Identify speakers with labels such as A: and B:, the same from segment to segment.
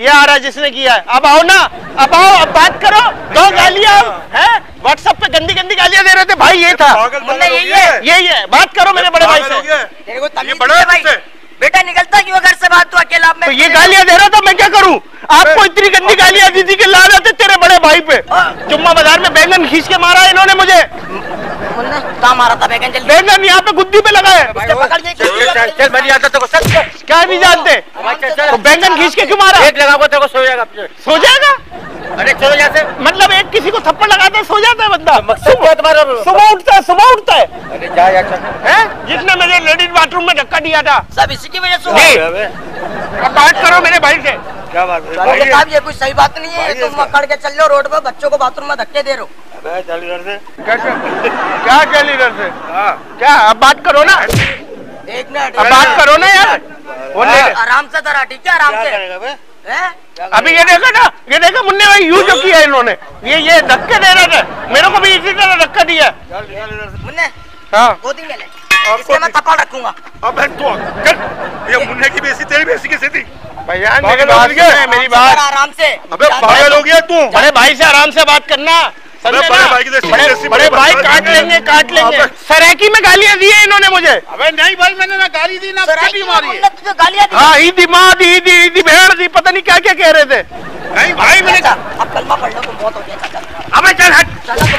A: ये आ रहा है जिसने किया है। अब आओ ना अब आओ अब बात करो। दो गालियाँ है? व्हाट्सएप पे गंदी गंदी गालियाँ दे रहे थे। भाई ये था।
B: हो
C: यही है।
A: यही है। बात करो मेरे बड़े भाई से।
B: गया।
C: तेरे को
B: ये
C: तमीज
B: बड़ा
C: नहीं भाई।
B: तुझसे।
C: बेटा निकलता क्यों घर से बाहर तू अकेला? अब मैं
A: तो ये गालियाँ दे रहा था मैं क्या करूँ? आपको इतनी गंदी गालियाँ दी थी कि ला रहे थे तेरे बड़े भाई पे। जुम्मा बाज़ार में बैंगन खींच के मारा इन्होंने मुझे।
C: मारा था बैगन? जल्दी।
A: बैंगन यहाँ पे गुद्दी पे लगा है। क्या नहीं जानते? तो बैंगन खींच के क्यों मारा?
B: एक लगाओ तेरे को सो जाएगा
A: सो जाएगा?
B: अरे चलो जैसे
A: मतलब एक किसी को थप्पड़ लगाता है सो जाता है बंदा।
B: मकसद क्या तुम्हारा
A: सुबह उठता है सुबह उठता है।
B: अरे जा यार
A: हैं? जिसने मेरे लेडीज़ बाथरूम में धक्का दिया था।
C: सब इसी की वजह से
A: नहीं।
B: अब
A: बात करो मेरे भाई से।
B: क्या बात है?
C: ये कोई सही बात नहीं है। तुम पकड़ के चल लो रोड पे बच्चों को बाथरूम में धक्के दे रहे हो।
B: अबे चल इधर से।
A: क्या क्या क्या लीडर से?
B: हाँ।
A: क्या अब बात करो ना।
C: एक मिनट।
A: अब बात करो ना यार।
C: आराम से जरा ठीक है आराम से।
B: करेगा बे?
C: हैं?
A: अभी ये देखा ना ये देखा मुन्ने भाई यू जो किया इन्होंने। ये ये धक्के दे रहे थे। मेरे को भी इसी तरह धक्का दिया।
C: मुन्ने
A: हाँ।
C: गोदी में ले इससे मैं थप्पड़ रखूँगा।
B: अबे तू ये मुन्ने की बेइज्जती तेरी बेइज्जती कैसे थी?
A: भैया मेरी बात मेरी
C: आराम से
A: बात।
C: आराम से।
B: अबे पागल हो गया तू।
A: बड़े भाई से आराम से बात करना
B: बड़े भाई
A: काट लेंगे काट लेंगे। सराकी में गालियाँ दी है इन्होंने मुझे।
B: अबे नहीं भाई मैंने ना गाली दी ना
C: भी
B: मारी। है
C: गालियाँ दी।
A: हाँ ईदी माँ दी ईदी ईदी भेड़ दी पता नहीं क्या क्या कह रहे थे।
B: नहीं भाई मैंने
C: अब कलमा पढ़ने को बहुत हो गया
B: अबे चल हट।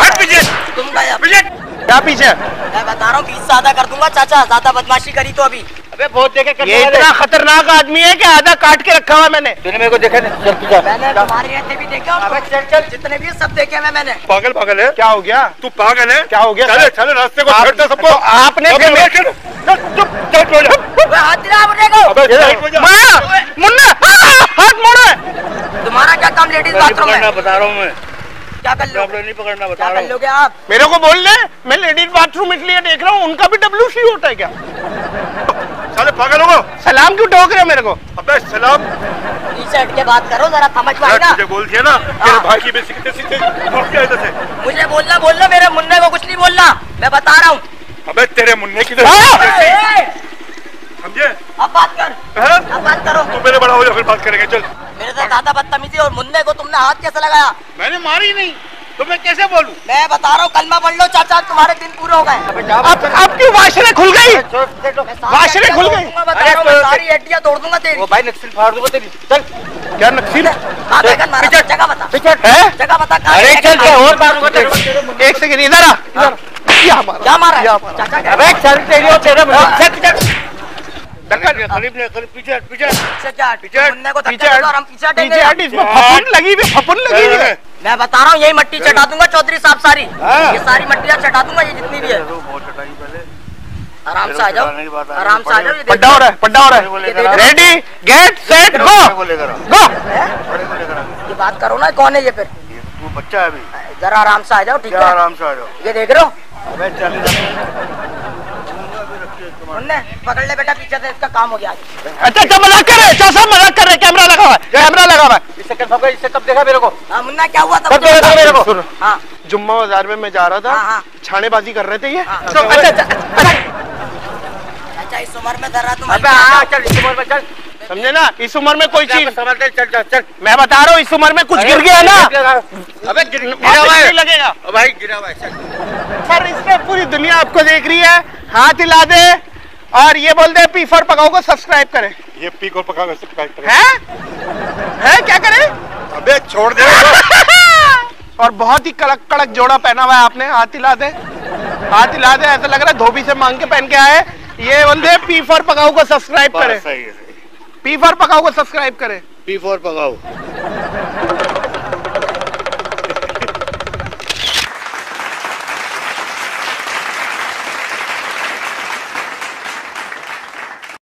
B: हट पीछे
C: तुम गए
B: पीछे।
A: क्या पीछे।
C: मैं बता रहा हूँ बीस ज़्यादा कर दूँगा चाचा ज़्यादा बदमाशी करी तो अभी।
B: अबे बहुत देखे
A: ये इतना खतरनाक आदमी है कि आधा काट के रखा हुआ है मैंने।
B: तूने मेरे को देखा नहीं
C: मैंने तुम्हारे रहते भी देखे और चल चल। जितने भी सब देखे हैं मैंने।
B: पागल पागल है?
A: क्या हो गया?
B: तू पागल है?
A: क्या हो गया?
B: चले चले रास्ते को
A: आप-
B: छेड़ता सबको।
A: तो आपने
B: अबे हो
C: मुन्ने को।
B: अबे साइड में जा।
A: माँ, मुन्ना हाथ मोड़ो।
C: तुम्हारा क्या काम लेडीज़ बाथरूम में?
B: बता रहा हूँ मैं।
C: क्या कर लो
B: नहीं पकड़ना बता रहा
C: लोगे आप?
A: मेरे को बोल ले मैं लेडीज़ बाथरूम इसलिए देख रहा हूँ उनका भी डब्ल्यू सी होता है क्या?
B: साले पागल हो
A: सलाम क्यों ठोक रहे हो मेरे को?
B: अबे सलाम
C: नीचे हट के बात करो जरा समझ
B: यार
C: ना
B: बोल दिया ना तेरे भाई की बेइज्जती कैसे सीधे से।
C: मुझे बोलना बोलना मेरे मुन्ने को कुछ नहीं बोलना। मैं बता रहा हूँ।
B: अबे तेरे मुन्ने की
A: हाँ।
B: समझे?
C: अब बात कर। अब बात करो।
B: तू मेरे बड़ा हो जा फिर बात करेंगे चल।
C: मेरे से ज़्यादा बदतमीजी और मुन्ने को तुमने हाथ कैसे लगाया?
B: मैंने मारी नहीं। तो मैं कैसे बोलूँ?
C: मैं बता रहा हूँ कलमा पढ़ लो चाचा तुम्हारे दिन पूरे हो गए।
A: अब अब क्यों वाशरें खुल गई?
C: सारी
A: वाशरें खुल
C: तोड़
A: गई।
C: हूँ, सारी हड्डियाँ तोड़ दूँगा तेरी।
B: भाई नक्सल फाड़ दूँगा तेरी। चल
A: क्या नक्सील?
C: हाँ जगह बता।
A: है
C: जगह बता कहाँ
B: अरे चल और मारूँगा
A: एक सेकंड इधर आ। इधर क्या मारा?
C: क्या मारा? है? चाचा
B: अबे चल तेरी और तेरे मुन्ने
A: चल, चल।
B: करीब करीब पीछे पीछे
C: पीछे
B: पीछे
C: मुन्ने को
A: पीछे
C: धक्का
A: हट।
C: दो और हम पीछे हटेंगे
A: पीछे हट इसमें फफूंद लगी हुई फफूंद लगी हुई। है
C: मैं बता रहा हूँ यही मट्टी चटा दूँगा चौधरी साहब सारी।
B: हाँ।
C: ये सारी मट्टियाँ चटा दूँगा ये जितनी भी है।
B: बहुत चटाई पहले।
C: आराम से आ जाओ
B: है।
C: आराम से आ जाओ
A: पड्डा हो रहा है पड्डा हो रहा है। Ready get set go go.
C: ये बात करो ना कौन है ये फिर?
B: ये तू बच्चा है अभी।
C: जरा आराम से आ जाओ ठीक है?
B: आराम से आ जाओ।
C: ये देख रहे हो। मुन्ने पकड़ ले बेटा पीछे से इसका काम हो गया
A: अच्छा अच्छा मज़ाक कर रहे हैं मज़ाक कर रहे कैमरा लगा हुआ है कैमरा लगा हुआ है।
B: इससे कब इससे कब देखा मेरे को।
C: हाँ मुन्ना क्या हुआ था
B: देखा मेरे को।
A: सुनो।
C: हाँ।
A: जुम्मा बाज़ार में मैं जा रहा
C: हाँ, हाँ।
A: था छानेबाजी कर रहे थे ये।
C: हाँ।
A: अच्छा अच्छा अच्छा
C: अच्छा इस उम्र में धर रहा तुम
B: अबे आ चल इस उम्र में चल।
A: समझे ना? इस उम्र में कोई चीज़
B: समझते चल चल चल।
A: मैं बता रहा हूँ इस उम्र में कुछ गिर गया ना?
B: अबे गिर गिरा
A: वापस
B: हुआ
A: नहीं
B: है।
A: लगेगा।
B: भाई गिरा हुआ है चल।
A: सर इसमें पूरी दुनिया आपको देख रही है। हाथ हिला दे। और ये बोल दे पी फॉर पकाओ को सब्सक्राइब करें।
B: ये पी को पका कर सब्सक्राइब करें।
A: हैं? हैं? क्या करें?
B: अबे छोड़ दे।
A: और बहुत ही कड़क कड़क जोड़ा पहना हुआ है आपने हाथ हिला दे। हाथ हिला दे ऐसा लग रहा है धोबी से मांग के पहन के आए। ये बोल दे पी फॉर पकाओ को सब्सक्राइब
B: बस
A: करें। पी फॉर पकाओ को सब्सक्राइब करें।
B: पी फोर पकाओ।